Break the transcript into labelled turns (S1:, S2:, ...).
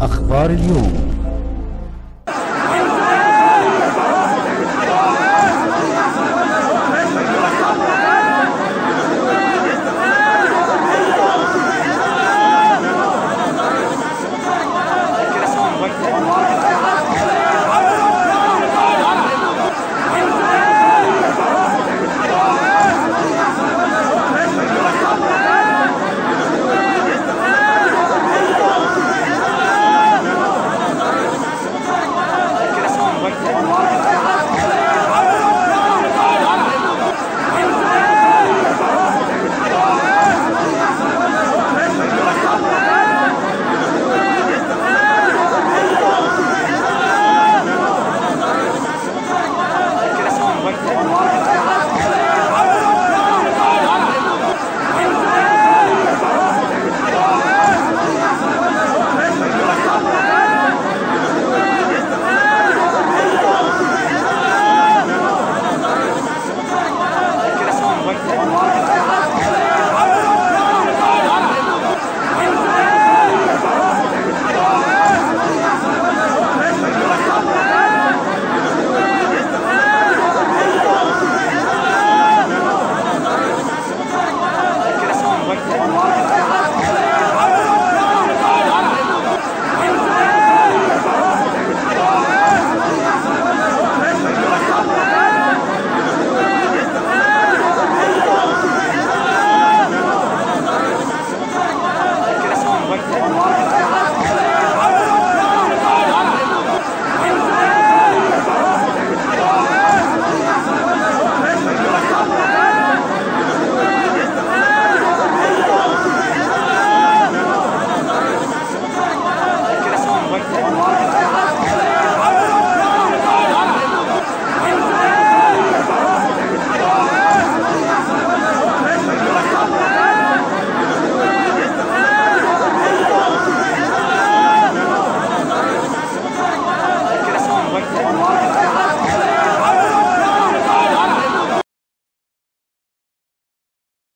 S1: أخبار اليوم.